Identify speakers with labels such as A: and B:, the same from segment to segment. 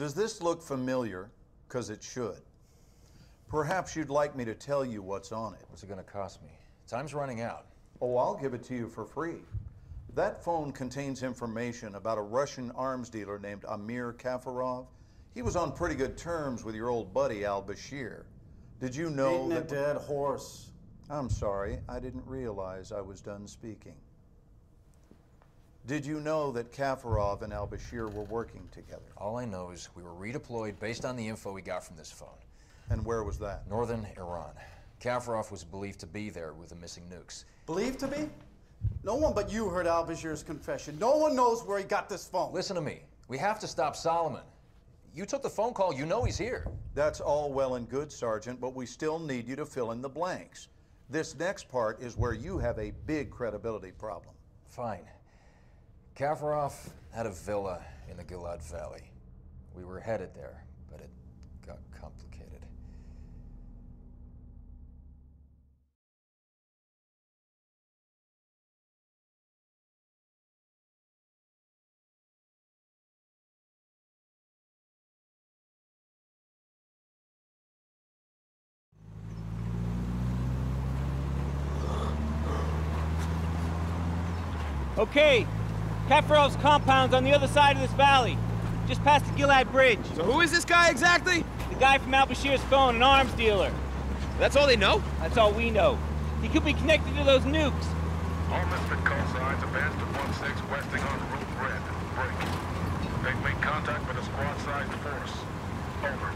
A: Does this look familiar? Because it should. Perhaps you'd like me to tell you what's on it.
B: What's it gonna cost me? Time's running out.
A: Oh, I'll give it to you for free. That phone contains information about a Russian arms dealer named Amir Kafarov. He was on pretty good terms with your old buddy Al Bashir. Did you know
C: Beating a dead horse.
A: I'm sorry, I didn't realize I was done speaking. Did you know that Kafarov and Al Bashir were working together?
B: All I know is we were redeployed based on the info we got from this phone.
A: And where was that?
B: Northern Iran. Kafarov was believed to be there with the missing nukes.
C: Believed to be? No one but you heard Al Bashir's confession. No one knows where he got this phone.
B: Listen to me. We have to stop Solomon. You took the phone call, you know he's here.
A: That's all well and good, Sergeant, but we still need you to fill in the blanks. This next part is where you have a big credibility problem.
B: Fine. Kafarov had a villa in the Gilad Valley. We were headed there, but it got complicated.
D: Okay, Kafarov's compound's on the other side of this valley, just past the Gilad Bridge.
E: So who is this guy exactly?
D: The guy from Al Bashir's phone, an arms dealer.
E: That's all they know?
D: That's all we know. He could be connected to those nukes.
F: All misfit call signs advance to 1-6 westing on Route Red. Break. They've made contact with a squad-sized force. Over.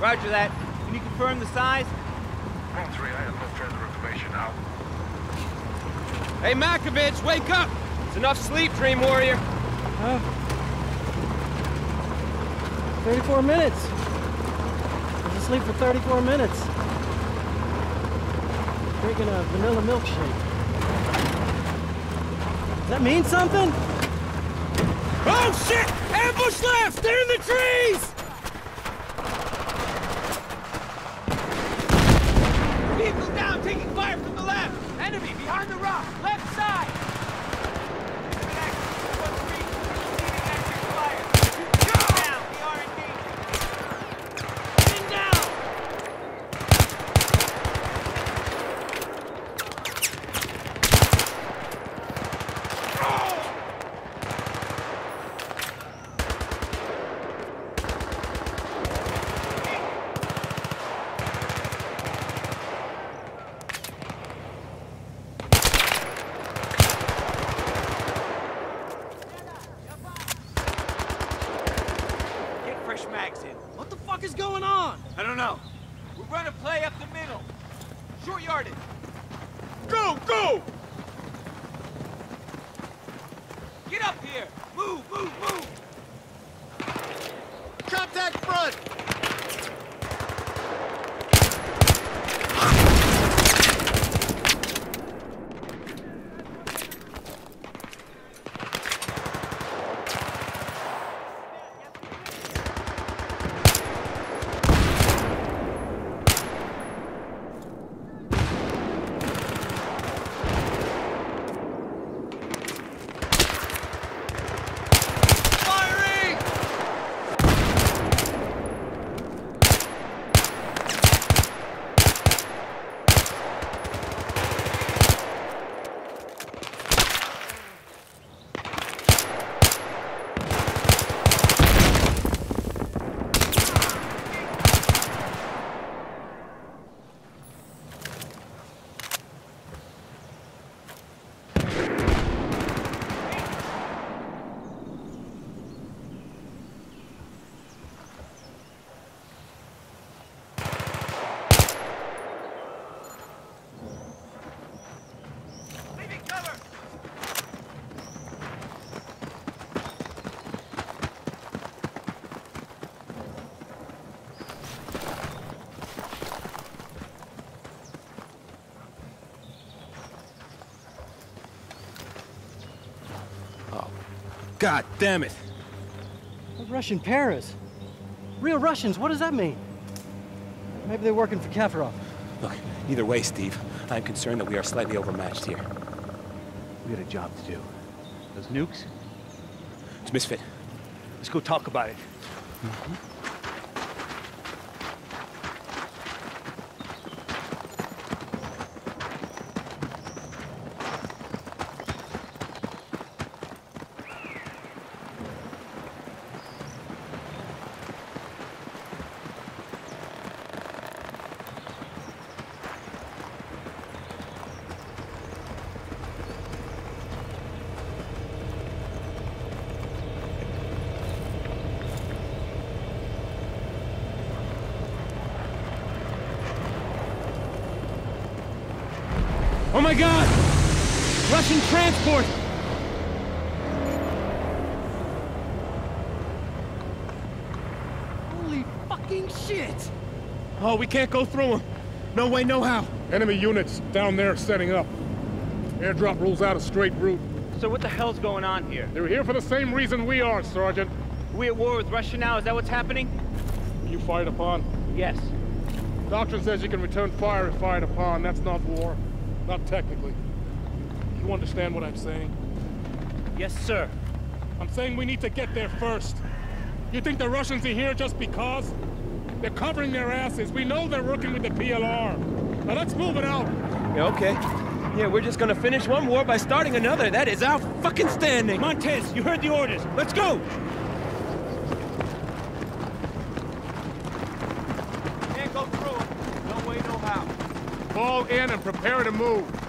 D: Roger that. Can you confirm the size?
F: 1-3, I have no further information. Out.
E: Hey, Matkovic, wake up! It's enough sleep, Dream Warrior.
G: 34 minutes. I was asleep for 34 minutes. Drinking a vanilla milkshake. Does that mean something?
E: Oh, shit! Ambush left! They're in the trees!
D: Vehicle down, taking fire from the left. Enemy behind the rock, left
E: God damn it.
G: Russian paras. Real Russians, what does that mean? Maybe they're working for Kafarov.
H: Look, either way, Steve, I'm concerned that we are slightly overmatched here.
I: We got a job to do. Those nukes?
H: It's Misfit.
I: Let's go talk about it. Mm-hmm.
E: Oh my god! Russian transport!
G: Holy fucking shit!
E: Oh, we can't go through them. No way, no how.
J: Enemy units down there setting up. Airdrop rules out a straight route.
D: So what the hell's going on here?
J: They're here for the same reason we are, Sergeant.
D: We at war with Russia now? Is that what's happening?
J: You fired upon.
D: Yes.
J: Doctrine says you can return fire if fired upon. That's not war. Not technically. You understand what I'm saying?
D: Yes, sir.
J: I'm saying we need to get there first. You think the Russians are here just because? They're covering their asses. We know they're working with the PLR. Now let's move it out.
E: Yeah, okay. Yeah, we're just gonna finish one war by starting another. That is our fucking standing.
D: Montes, you heard the orders. Let's go! Can't go through it. No way, no how.
J: Fall in and prepare to move.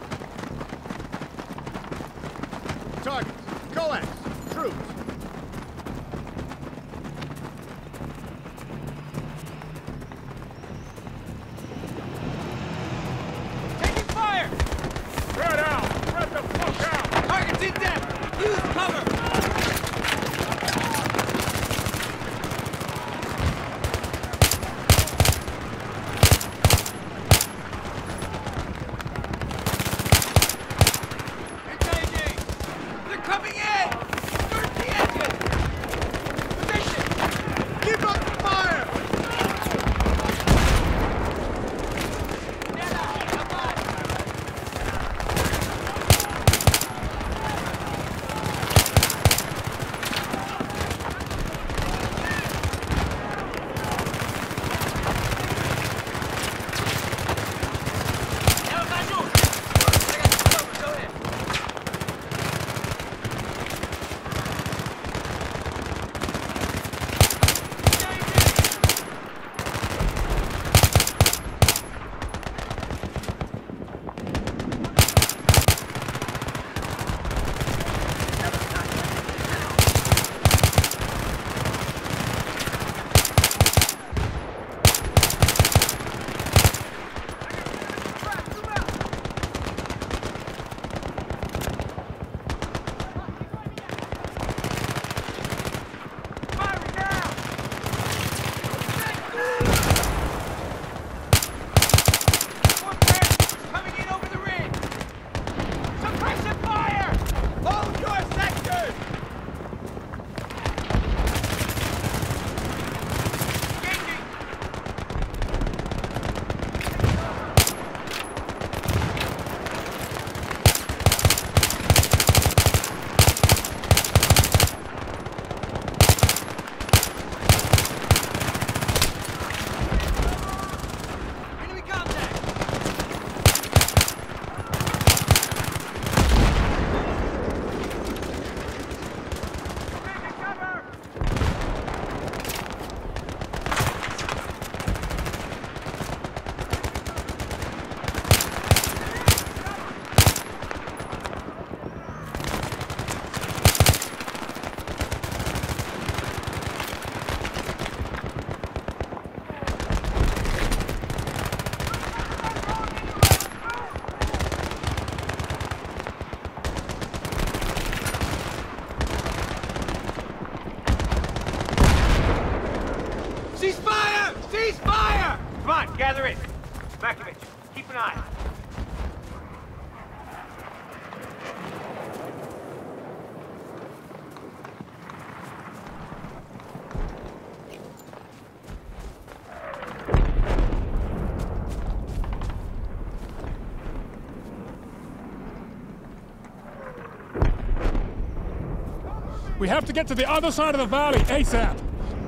J: We have to get to the other side of the valley, ASAP!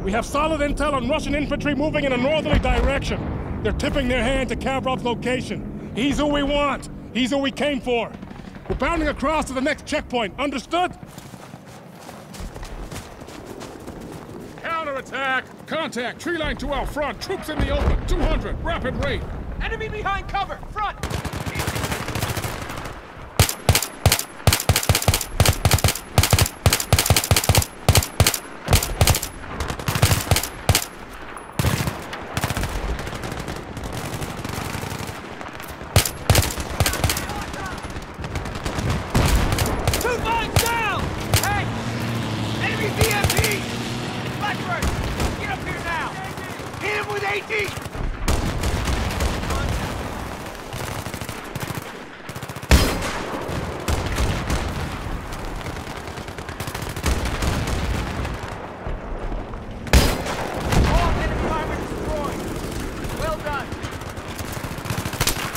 J: We have solid intel on Russian infantry moving in a northerly direction. They're tipping their hand to Kafarov's location. He's who we want. He's who we came for. We're bounding across to the next checkpoint. Understood? Counterattack! Contact! Tree line to our front. Troops in the open. 200. Rapid rate.
D: Enemy behind cover! Front! Two flags down! Hey! Enemy BMP! Blackburn! Get up here now! Hit him with AT! All enemy armor destroyed! Well done!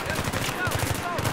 D: Let's go, let's go!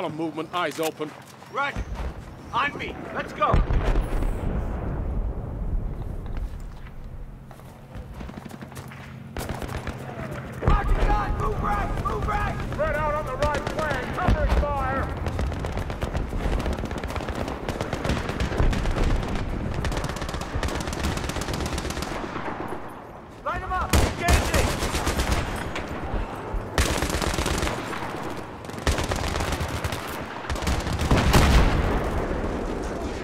J: Column movement, eyes open.
D: Roger. On me. Let's go. Roger, God. Move right. Move right.
J: Spread out on the right flank. Covering fire.
D: Line them up. Engaging.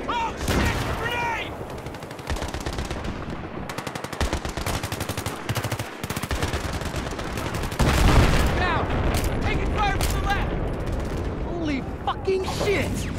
D: Oh, shit! Grenade! Now, taking fire from the left.
G: Holy fucking shit!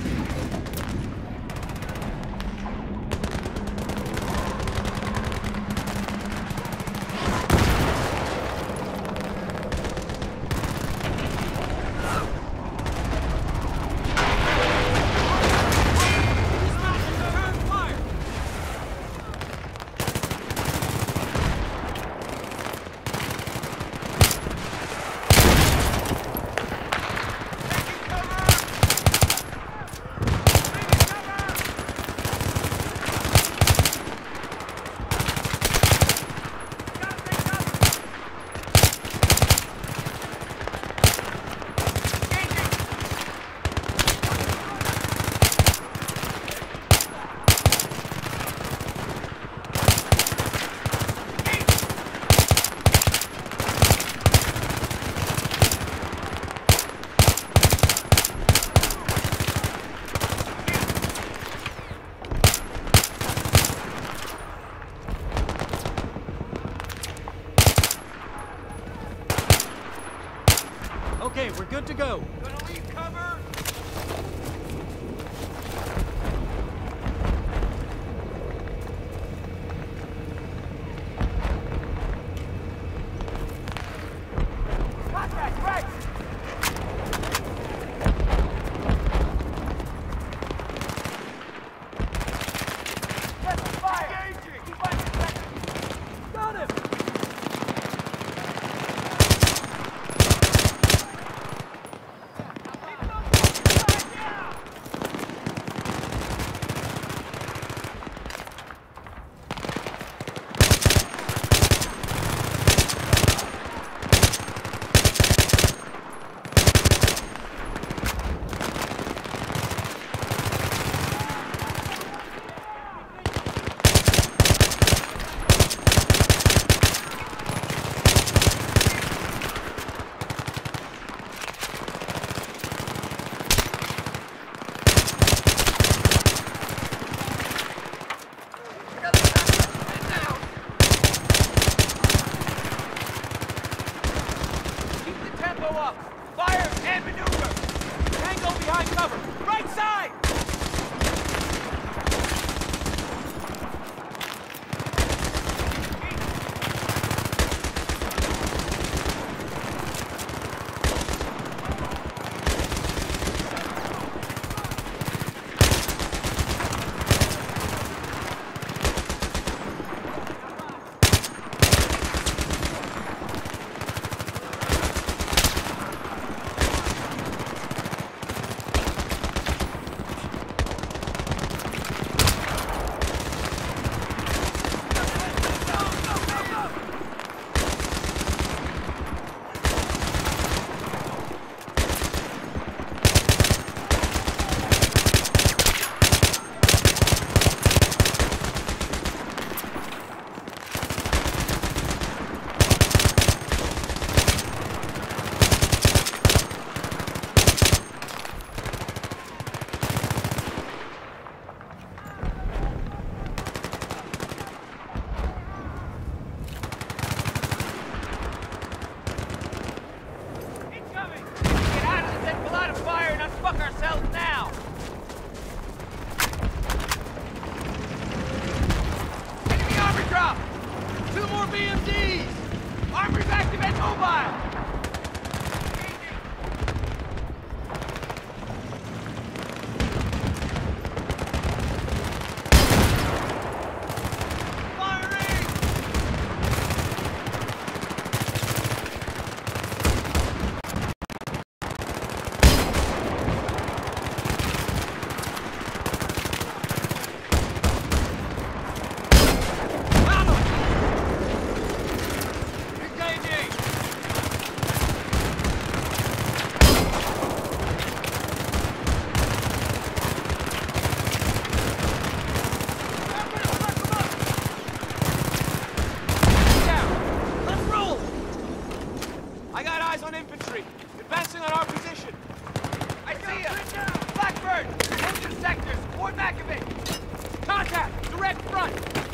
D: Direct front!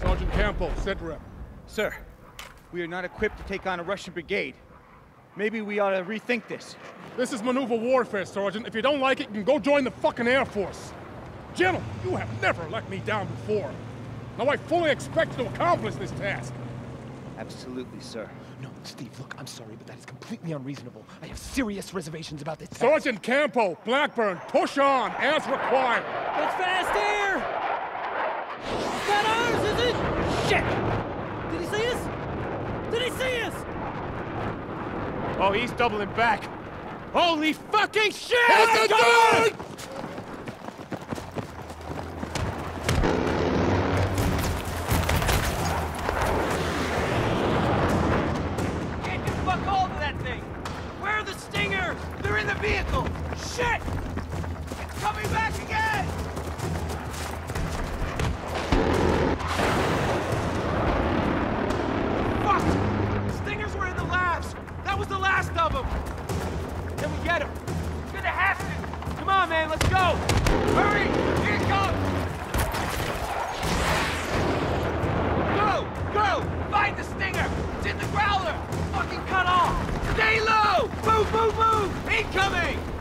J: Sergeant Campo, sit rep.
K: Sir, we are not equipped to take on a Russian brigade. Maybe we ought to rethink this.
J: This is maneuver warfare, Sergeant. If you don't like it, you can go join the fucking Air Force. General, you have never let me down before. Now I fully expect you to accomplish this task.
K: Absolutely, sir.
H: No, Steve, look, I'm sorry, but that is completely unreasonable. I have serious reservations about this. task.
J: Sergeant Campo, Blackburn, push on as required.
G: It's fast air! It's not ours, is it?
K: Shit!
G: Did he see us? Did he see us?
K: Oh, he's doubling back. Holy fucking shit!
J: Hit the gun!
D: Can't get fuck all to that thing! Where are the stingers? They're in the vehicle! Shit! It's coming back again! Fuck! Stingers were in the labs! That was the last of them! Can we get him? It's gonna have to! Come on, man, let's go! Hurry! Here it comes! Go! Go! Find the stinger! It's in the growler! Fucking cut off! Stay low! Move, move, move! Incoming!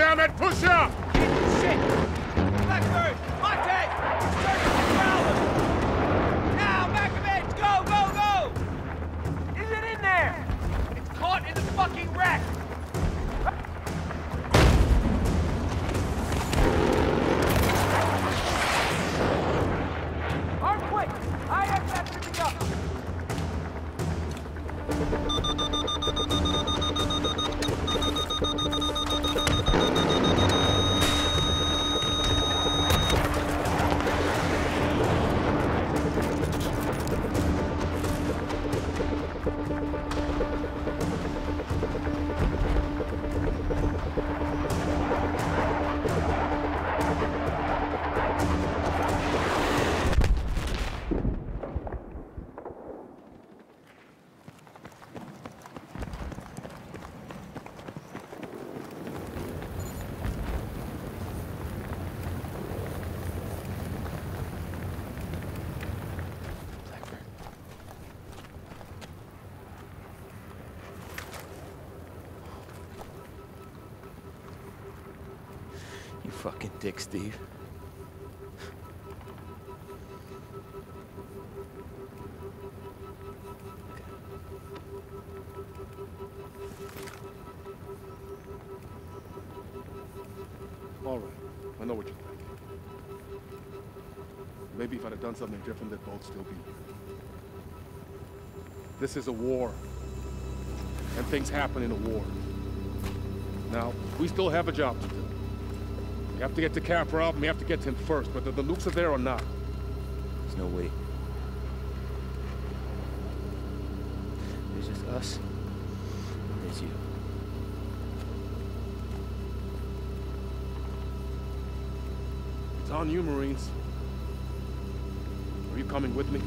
J: Up, goddammit! Push up!
D: Shit!
H: Fucking dick, Steve.
J: All right, I know what you think. Maybe if I'd have done something different, they'd both still be here. This is a war. And things happen in a war. Now, we still have a job to do. We have to get to Kafarov, and we have to get to him first, whether the nukes are there or not.
H: There's no way. There's just us. and There's you.
J: It's on you, Marines. Are you coming with me?